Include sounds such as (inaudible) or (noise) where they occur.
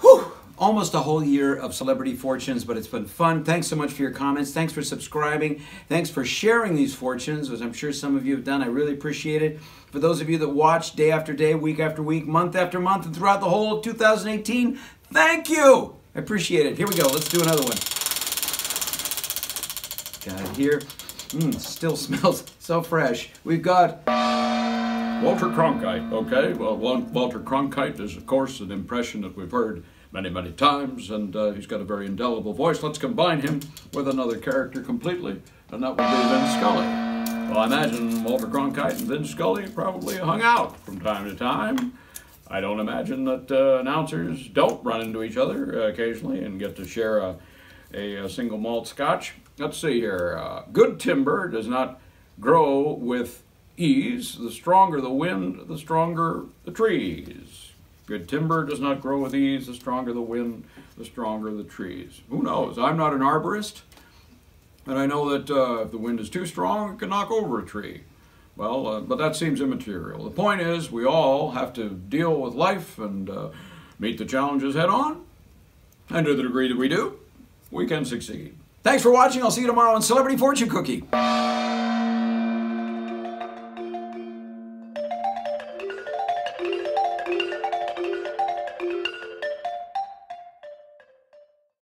Whew! Almost a whole year of Celebrity Fortunes, but it's been fun. Thanks so much for your comments. Thanks for subscribing. Thanks for sharing these fortunes, as I'm sure some of you have done. I really appreciate it. For those of you that watch day after day, week after week, month after month, and throughout the whole of 2018, thank you. I appreciate it. Here we go. Let's do another one. Got it here. Mmm, still (laughs) smells so fresh. We've got Walter Cronkite, okay? Well, Walter Cronkite is, of course, an impression that we've heard many, many times, and uh, he's got a very indelible voice. Let's combine him with another character completely, and that would be Vin Scully. Well, I imagine Walter Cronkite and Vin Scully probably hung out from time to time. I don't imagine that uh, announcers don't run into each other uh, occasionally and get to share a, a, a, single malt scotch. Let's see here. Uh, good timber does not grow with ease. The stronger the wind, the stronger the trees. Good timber does not grow with ease. The stronger the wind, the stronger the trees. Who knows? I'm not an arborist, and I know that uh, if the wind is too strong, it can knock over a tree. Well, uh, but that seems immaterial. The point is, we all have to deal with life and uh, meet the challenges head on. And to the degree that we do, we can succeed. Thanks for watching. I'll see you tomorrow on Celebrity Fortune Cookie.